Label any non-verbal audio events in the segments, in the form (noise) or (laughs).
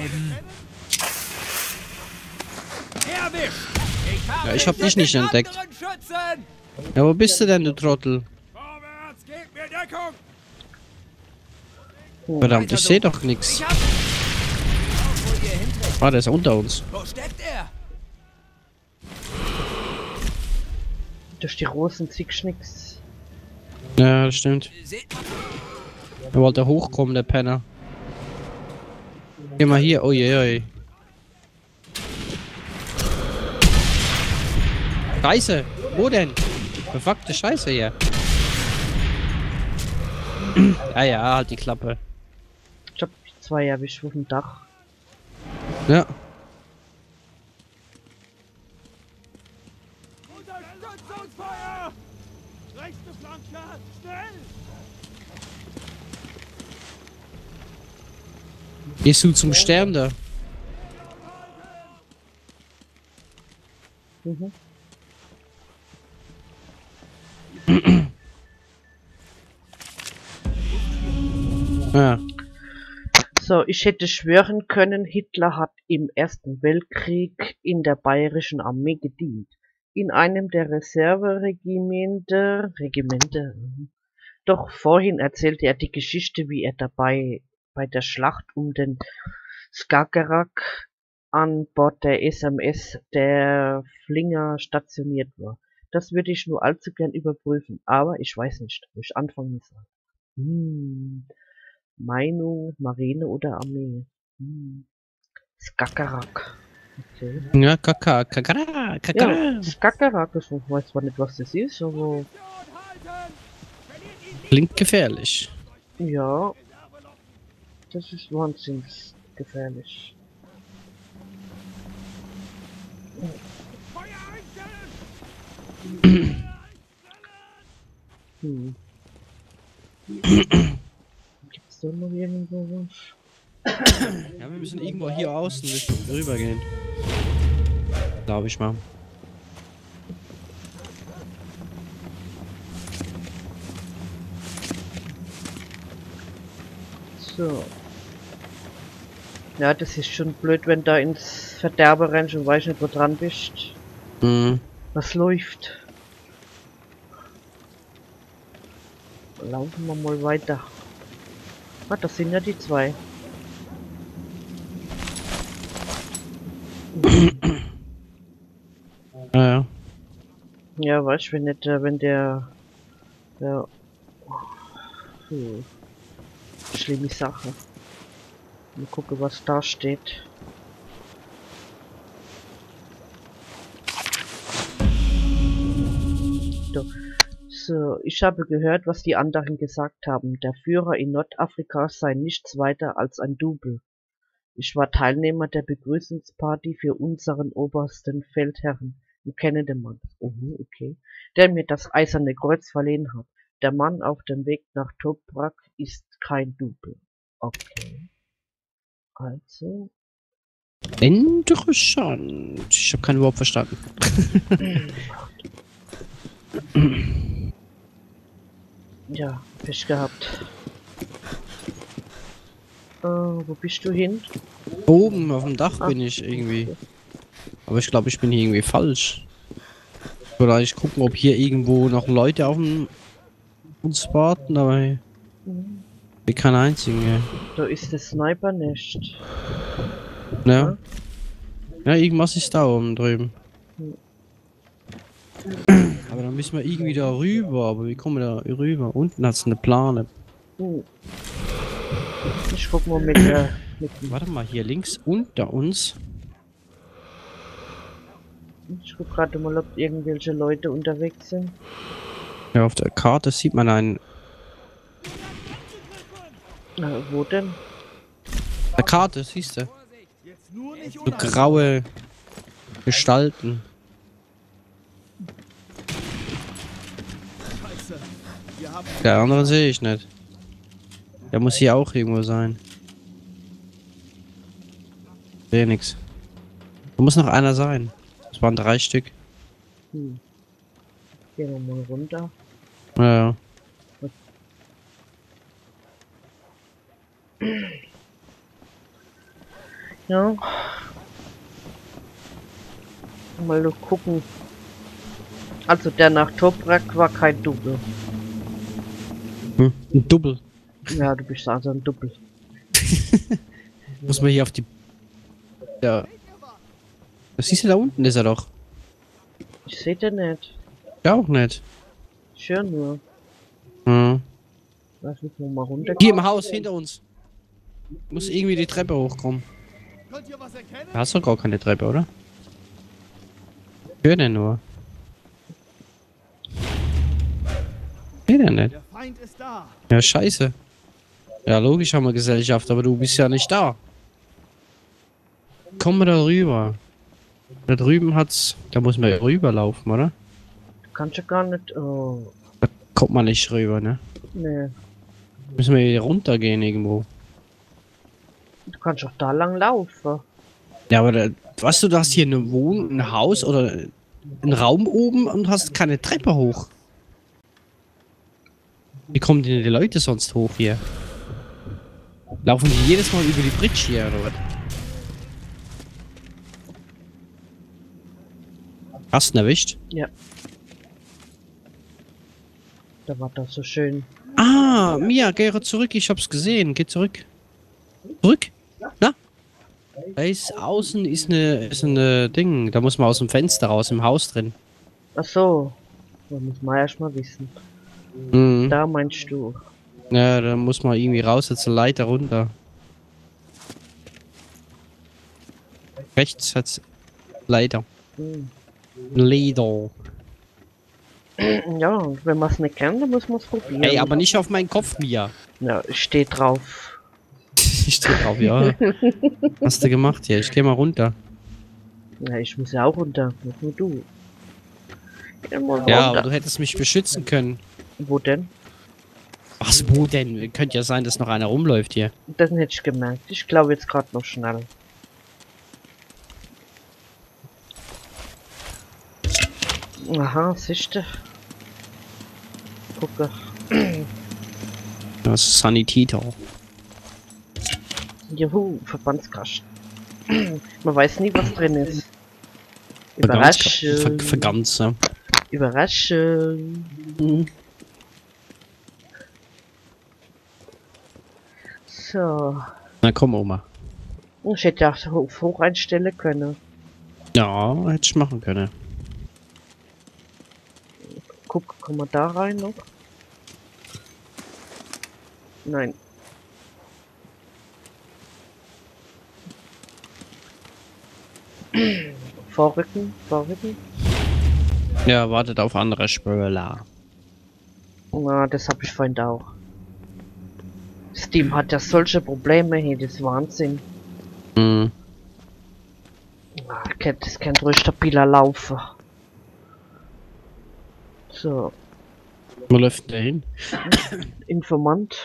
bleiben. Erwischt! Ich habe Ja, ich hab dich nicht entdeckt. Ja, wo bist du denn, du Trottel? Vorwärts, gebt mir Deckung! Verdammt, ich sehe doch nichts. Ah, der ist unter uns. Wo steckt er? Durch die Rosen nix. Ja, das stimmt. Er wollte hochkommen, der Penner. Geh mal hier. Oh je, je. Scheiße! Wo denn? Verfuckte Scheiße hier. ja, (clears throat) ja, halt die Klappe. Ich hab zwei erwischt auf dem Dach. Ja. Gehst du zum Stern da? Mhm. Ja. So, ich hätte schwören können, Hitler hat im Ersten Weltkrieg in der bayerischen Armee gedient. In einem der Reserveregimente, Regimente. mhm. Doch vorhin erzählte er die Geschichte, wie er dabei bei der Schlacht um den Skagerrak an Bord der SMS der Flinger stationiert war. Das würde ich nur allzu gern überprüfen, aber ich weiß nicht, wo ich anfangen soll. Hm. Meinung, Marine oder Armee? Hm. Skagerrak. Okay. Ja, kaka, kaka, kaka. Ja, Skagerrak, ich weiß zwar nicht, was das ist, aber Klingt gefährlich. ja, das ist wahnsinnig gefährlich. Hm. Gibt's da noch irgendwo was? Ja, wir müssen irgendwo hier außen rübergehen. Glaube ich mal. So. Ja, das ist schon blöd, wenn da ins Verderbe rennst und weißt nicht, wo dran bist. Mhm. Was läuft? Laufen wir mal weiter. Ah, das sind ja die zwei. (clears throat) Ja, ja. Ja, weißt du, wenn nicht, äh, wenn der, der, hm. schlimme Sache. Mal gucken, was da steht. So. ich habe gehört, was die anderen gesagt haben. Der Führer in Nordafrika sei nichts weiter als ein Double. Ich war Teilnehmer der Begrüßungsparty für unseren obersten Feldherrn und kenne den Mann. Oh, okay. Der mir das eiserne Kreuz verliehen hat. Der Mann auf dem Weg nach Toprak ist kein Double. Okay. Also, Interessant. Ich habe kein Wort verstanden. (laughs) ja, Pech gehabt. Äh, wo bist du hin? Oben auf dem Dach Ah. bin ich irgendwie. Aber ich glaube, ich bin hier irgendwie falsch. Oder ich gucken, ob hier irgendwo noch Leute auf dem uns warten, aber hier hier kein einziger. Da ist das Sniper-Nest. Ja. Ja, irgendwas ist da oben drüben. Aber dann müssen wir irgendwie da rüber. Aber wie kommen wir da rüber? Unten hat's eine Plane. Hm. Ich guck mal mit der, mit Warte mal, hier links unter uns. ich guck gerade mal, ob irgendwelche Leute unterwegs sind. Ja, auf der Karte sieht man einen. Na, wo denn? Der Karte, siehst du? So graue Gestalten. Der andere sehe ich nicht. Der muss hier auch irgendwo sein. Sehe nix. Da muss noch einer sein. Das waren drei Stück. Hm. Gehen wir mal runter. Ja, ja. Ja. Mal gucken. Also der nach Toprak war kein Double. Hm? Ein Double. Ja, du bist also ein Double. (laughs) Muss man hier auf die... Ja. Was siehst du da unten? Ist er doch. Ich seh den nicht. Ja, auch nicht. Ich hör nur. Hm. Lass mich mal runter. Hier im Haus, hinter uns. Muss irgendwie die Treppe hochkommen. Könnt ihr was erkennen? Da hast du gar keine Treppe, oder? Ich höre den nur. Ich höre den nicht. Der Feind ist da. Ja, scheiße. Ja, logisch haben wir Gesellschaft, aber du bist ja nicht da. Komm mal da rüber. Da drüben hat's... Da muss man ja rüberlaufen, oder? Du kannst ja gar nicht. Oh. Da kommt man nicht rüber, ne? Nee. Müssen wir hier runtergehen irgendwo. Du kannst auch da lang laufen. Ja, aber da, weißt du, du hast hier eine Wohn-, ein Haus oder einen Raum oben und hast keine Treppe hoch. Wie kommen denn die Leute sonst hoch hier? Laufen die jedes Mal über die Bridge hier oder was? Hast du ihn erwischt? Ja. Da war das so schön. Ah, Mia, geh zurück, ich hab's gesehen. Geh zurück. Zurück? Na? Da ist außen ist eine ist eine Ding. Da muss man aus dem Fenster raus, im Haus drin. Ach so. Das muss man erst mal wissen. Mhm. Da meinst du. Ja, da muss man irgendwie raus, jetzt eine Leiter runter. Rechts hat's Leiter. Hm. Leder. (clears throat) Ja, und wenn man es nicht kennt, dann muss man es probieren. Ey, aber nicht auf meinen Kopf, Mia. Ja, steht drauf. Ich drück drauf, ja. (laughs) Hast du gemacht hier? Ich geh mal runter. Ja, ich muss ja auch runter. Nicht nur du. Ja, aber du hättest mich beschützen können. Wo denn? Was, wo denn? Könnte ja sein, dass noch einer rumläuft hier. Das hätte ich gemerkt. Ich glaube jetzt gerade noch schnell. Aha, siehste. Gucke. Das ist Sanitäter. Juhu, Verbandskasten. (clears throat) Man weiß nie, was drin ist. Verganz- Ver Überraschung. Verganze. Überraschung. So. Na komm, Oma. Ich hätte ja auf hoch einstellen können. Ja, hätte ich machen können. Guck, kommen wir da rein noch? Nein. (clears throat) Vorrücken, vorrücken. Ja, wartet auf andere Spöler. Na, das habe ich vorhin auch. Steam hat ja solche Probleme hier, das ist Wahnsinn. Hm. Ah, kennt- Das kann ruhig stabiler laufen. So, Wo läuft der hin? (clears throat) Informant.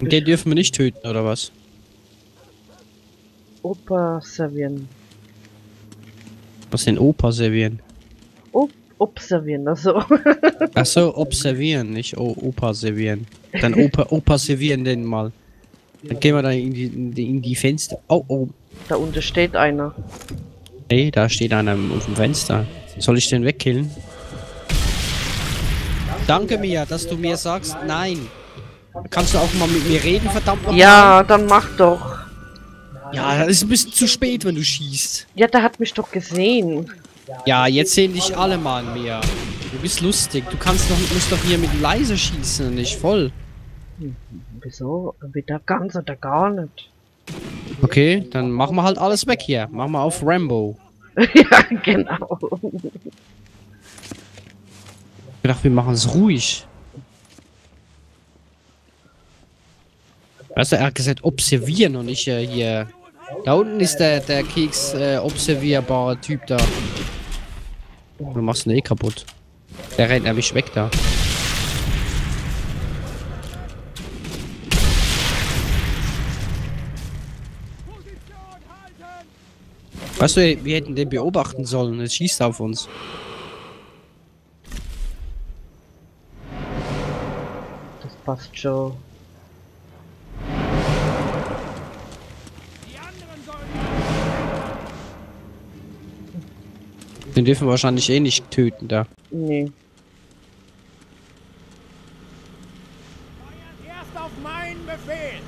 Den dürfen wir nicht töten, oder was? Opa servieren. Was den Opa servieren? Ob observieren, also. (laughs) Achso, observieren, nicht o Opa servieren. Dann Opa, Opa servieren den mal. Dann gehen wir da in die, in die, in die Fenster. Oh, oh. da unten steht einer. Hey, da steht einer auf dem Fenster. Soll ich den wegkillen? Danke mir, dass du mir sagst, nein. Kannst du auch mal mit mir reden, verdammt nochmal? Ja, dann mach doch. Ja, das ist ein bisschen zu spät, wenn du schießt. Ja, der hat mich doch gesehen. Ja, jetzt sehen dich alle mal an mir. Du bist lustig. Du kannst doch, musst doch hier mit leise schießen, nicht voll. Wieso? Wieder ganz oder gar nicht. Okay, dann machen wir halt alles weg hier. Machen wir auf Rambo. (laughs) ja, genau. Ich dachte, wir machen es ruhig. Weißt du, er hat gesagt, observieren und nicht äh, hier. Da unten ist der, der Keks äh, observierbare Typ da. Du machst ihn eh kaputt. Der rennt nämlich weg da. Weißt du, wir hätten den beobachten sollen. Es schießt auf uns. Das passt schon. Den dürfen wir wahrscheinlich eh nicht töten da. Nee. Feuert erst auf meinen Befehl.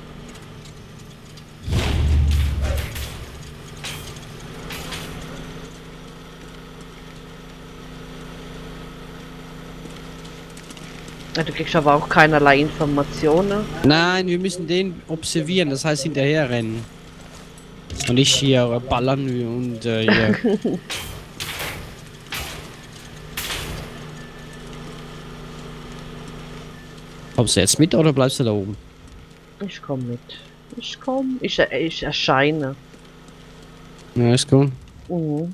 Ja, Du kriegst aber auch keinerlei Informationen. Nein, wir müssen den observieren, das heißt hinterher rennen. Und nicht hier ballern und äh, hier. (laughs) Kommst du jetzt mit oder bleibst du da oben? Ich komm mit. Ich komm. Ich, ich erscheine. Ja, ist gut. Mhm.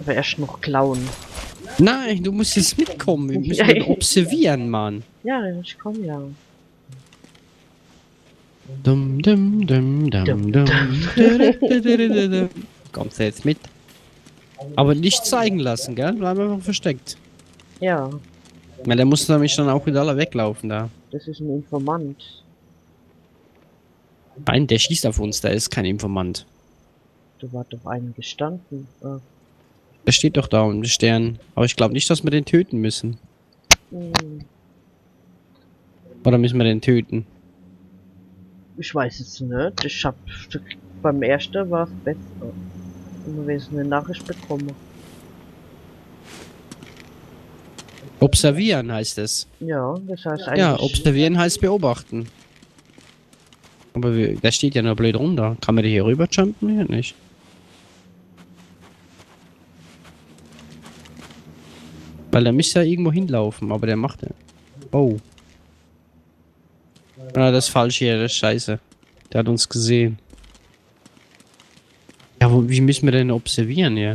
Aber erst noch klauen. Nein, du musst jetzt mitkommen. Wir müssen (laughs) Ja, ich- observieren, Mann. Ja, ich komm ja. Dum, dum, dum, dum, Dum, dum. (laughs) Kommst du jetzt mit? Aber nicht zeigen lassen, gell? Bleib einfach versteckt. Ja, Weil der muss nämlich dann auch wieder alle weglaufen da. das ist ein Informant. Nein, der schießt auf uns, der ist kein Informant. Du war doch einen gestanden. Äh, Der steht doch da um den Stern. Aber ich glaube nicht, dass wir den töten müssen. hm, Oder müssen wir den töten? ich weiß es nicht. Ich hab beim ersten war es besser. Immer wenn ich eine Nachricht bekomme. Observieren heißt es. Ja, das heißt eigentlich. Ja, observieren heißt beobachten. Aber wir, der steht ja nur blöd runter. Kann man die hier rüber jumpen? Hier nicht. Weil der müsste ja irgendwo hinlaufen, aber der macht ja. Oh. Ah, das ist falsch hier, das ist scheiße. Der hat uns gesehen. Ja, wie müssen wir denn observieren hier?